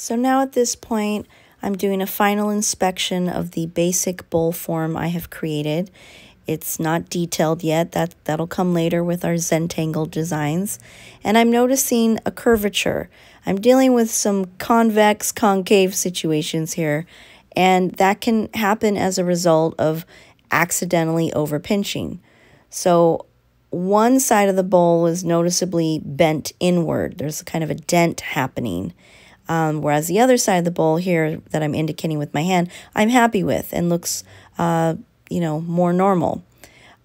So now at this point, I'm doing a final inspection of the basic bowl form I have created. It's not detailed yet, that, that'll come later with our Zentangle designs. And I'm noticing a curvature. I'm dealing with some convex concave situations here, and that can happen as a result of accidentally overpinching. So one side of the bowl is noticeably bent inward. There's kind of a dent happening. Um, whereas the other side of the bowl here that I'm indicating with my hand, I'm happy with and looks, uh, you know, more normal.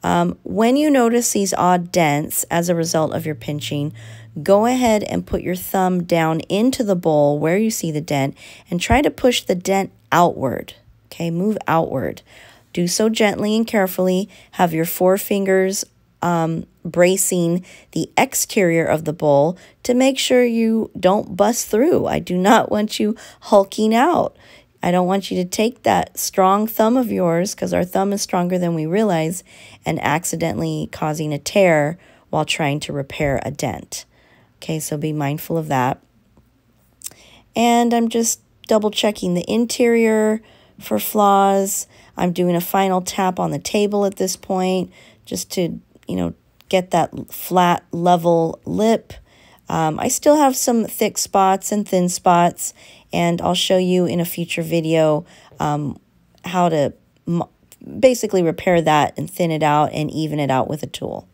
Um, when you notice these odd dents as a result of your pinching, go ahead and put your thumb down into the bowl where you see the dent and try to push the dent outward. Okay, move outward. Do so gently and carefully. Have your four fingers um, bracing the exterior of the bowl to make sure you don't bust through. I do not want you hulking out. I don't want you to take that strong thumb of yours, because our thumb is stronger than we realize, and accidentally causing a tear while trying to repair a dent. Okay, so be mindful of that. And I'm just double checking the interior for flaws. I'm doing a final tap on the table at this point just to you know, get that flat, level lip. Um, I still have some thick spots and thin spots, and I'll show you in a future video um, how to basically repair that and thin it out and even it out with a tool.